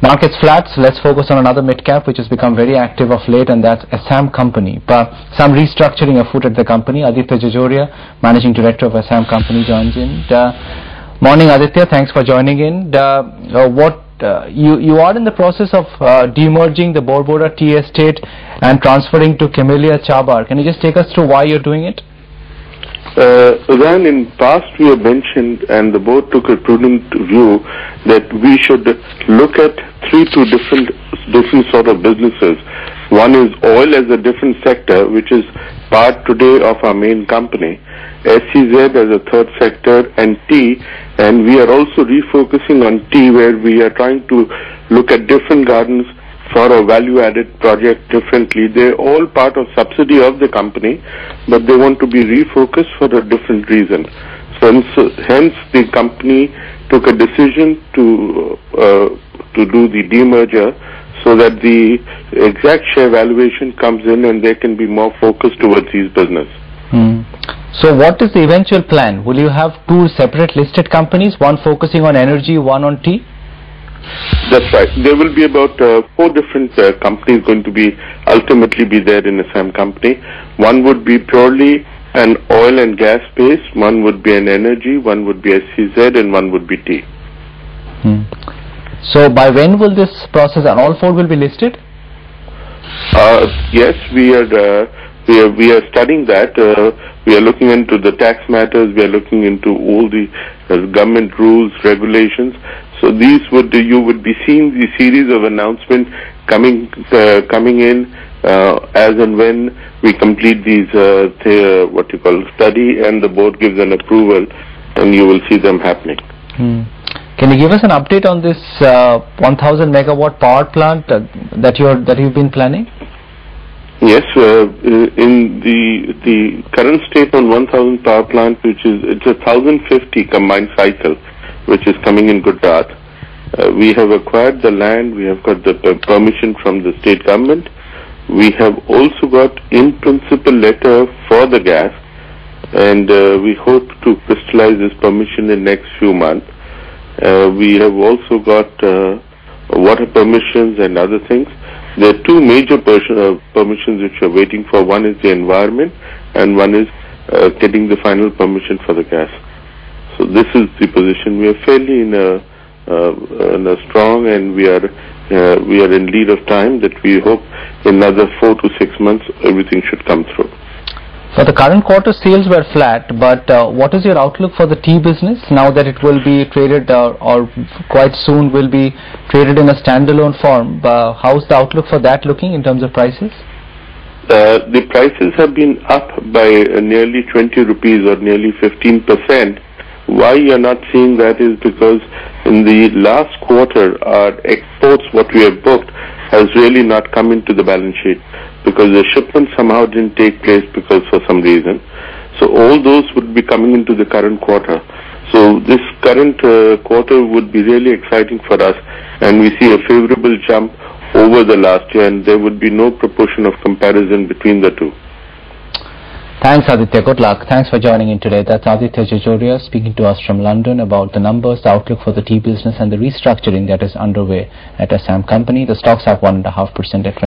Markets flat, so let's focus on another mid-cap which has become very active of late and that's Assam Company. But some restructuring afoot at the company. Aditya Jajodia, Managing Director of Assam Company joins in. Uh, morning Aditya, thanks for joining in. Uh, uh, what uh, you, you are in the process of uh, demerging the Borbora tea estate and transferring to Camellia Chabar. Can you just take us through why you're doing it? Uh, then in past we have mentioned and the board took a prudent view that we should look at three to different different sort of businesses. One is oil as a different sector which is part today of our main company, SEZ as a third sector and tea and we are also refocusing on tea where we are trying to look at different gardens for a value-added project differently. They're all part of subsidy of the company, but they want to be refocused for a different reason. So, hence, the company took a decision to uh, to do the demerger so that the exact share valuation comes in and they can be more focused towards these business. Hmm. So what is the eventual plan? Will you have two separate listed companies, one focusing on energy, one on tea? That's right. There will be about uh, four different uh, companies going to be ultimately be there in the same company. One would be purely an oil and gas base, one would be an energy, one would be SEZ, and one would be tea. Hmm. So by when will this process and all four will be listed? Uh, yes, we are, uh, we are we are studying that. Uh, we are looking into the tax matters. We are looking into all the uh, government rules, regulations. So these would you would be seeing the series of announcements coming uh, coming in uh, as and when we complete these uh, th- what you call study and the board gives an approval, and you will see them happening. Hmm. Can you give us an update on this uh, 1,000 megawatt power plant uh, that you're that you've been planning? Yes, uh, in the the current state on 1,000 power plant, which is it's a 1,050 combined cycle which is coming in Gujarat. Uh, we have acquired the land, we have got the permission from the state government. We have also got in principle letter for the gas and uh, we hope to crystallize this permission in next few months. Uh, we have also got uh, water permissions and other things. There are two major uh, permissions which are waiting for. One is the environment and one is uh, getting the final permission for the gas. So this is the position. We are fairly in a, uh, in a strong and we are uh, we are in lead of time that we hope in another four to six months everything should come through. For the current quarter, sales were flat, but uh, what is your outlook for the tea business now that it will be traded uh, or quite soon will be traded in a standalone form? Uh, how's the outlook for that looking in terms of prices? Uh, the prices have been up by uh, nearly 20 rupees or nearly 15 percent why you're not seeing that is because in the last quarter, our exports, what we have booked, has really not come into the balance sheet because the shipment somehow didn't take place because for some reason. So all those would be coming into the current quarter. So this current uh, quarter would be really exciting for us and we see a favorable jump over the last year and there would be no proportion of comparison between the two. Thanks, Aditya. Good luck. Thanks for joining in today. That's Aditya Jajodia speaking to us from London about the numbers, the outlook for the tea business, and the restructuring that is underway at Assam Company. The stocks have 1.5% at